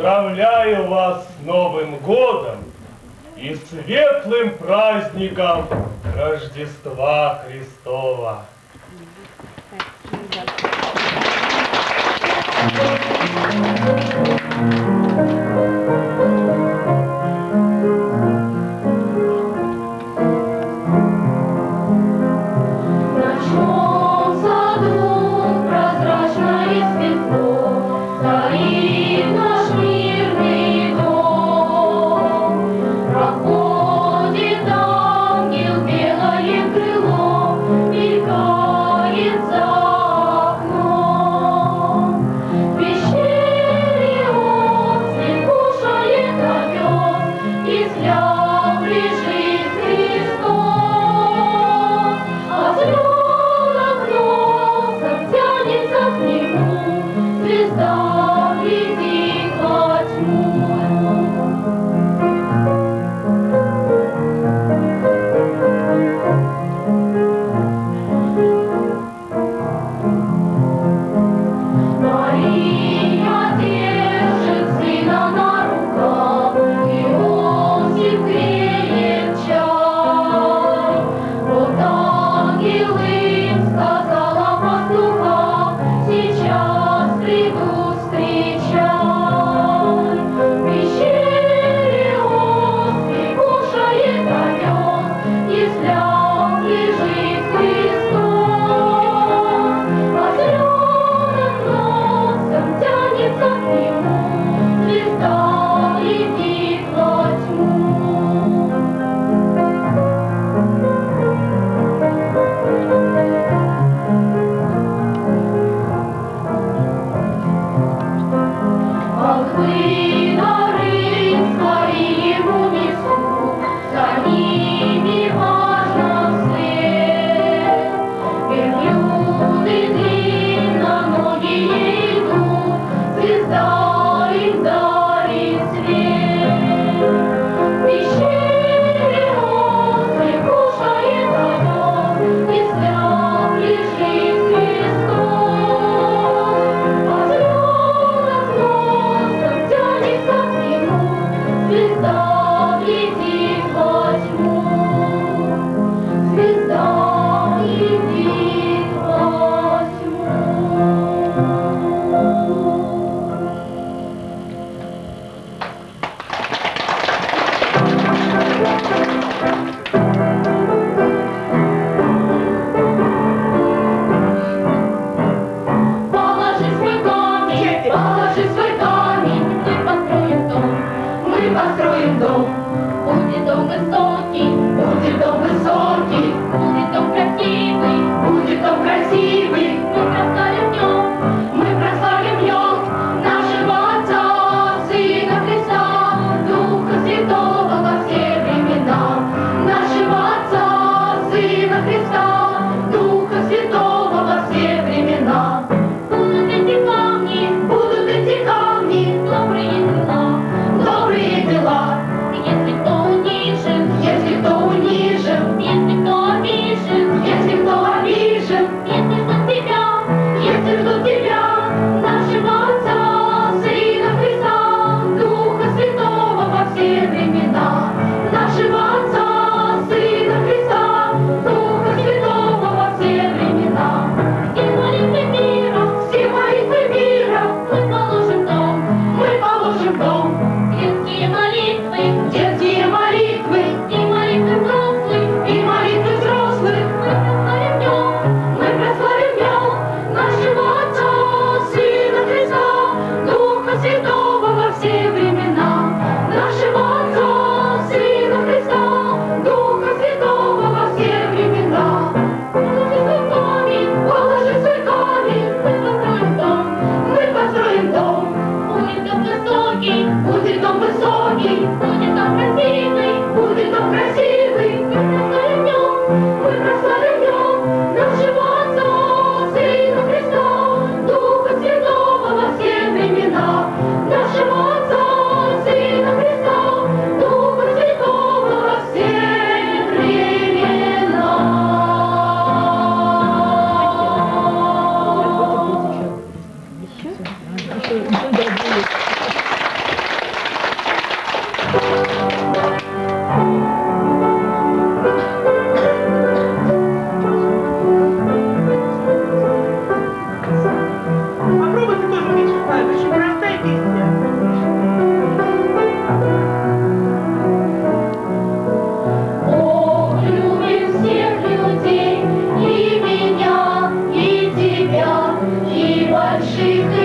Поздравляю вас с Новым годом и светлым праздником Рождества Христова. В Jesus.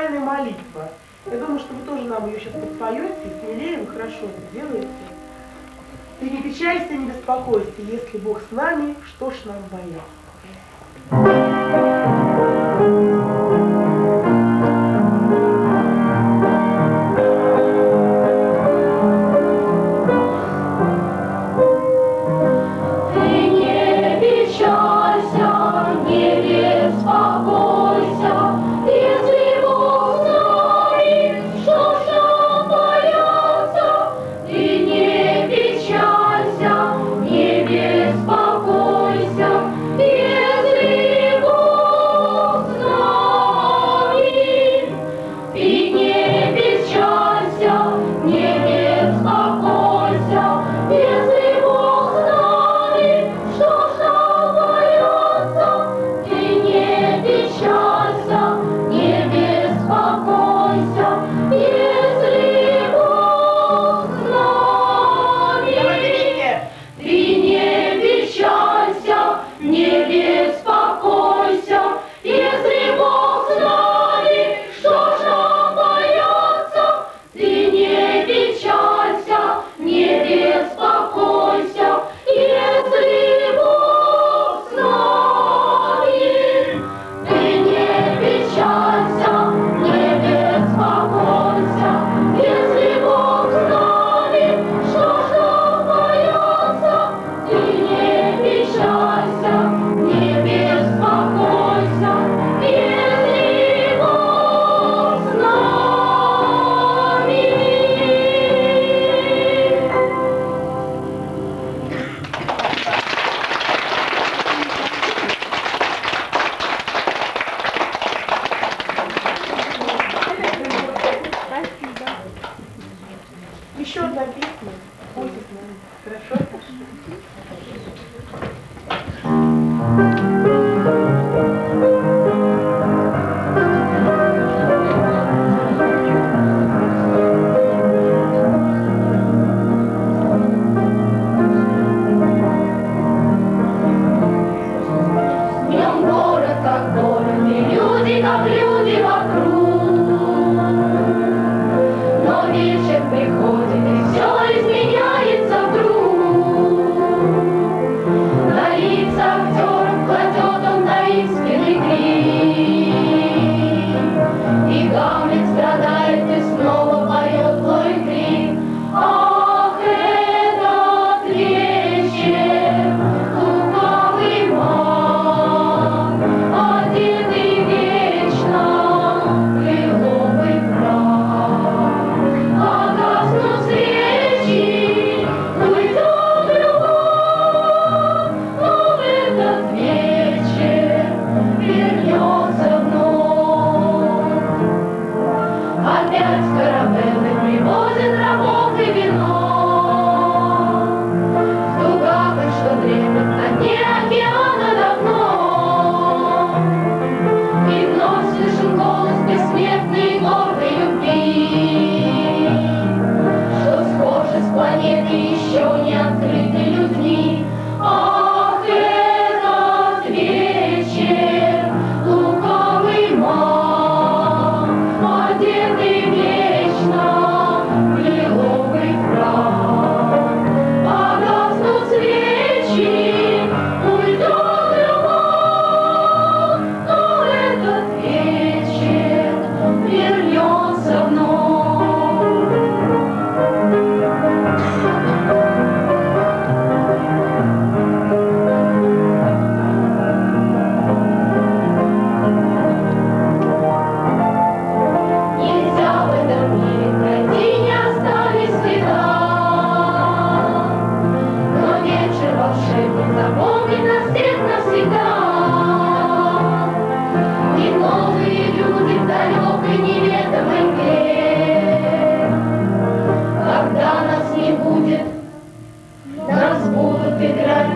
Музыкальная молитва. Я думаю, что вы тоже нам ее сейчас подпоете, смелее вы хорошо это делаете. Ты не печалься, не беспокойся, если Бог с нами, что ж нам бояться.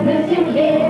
بس يا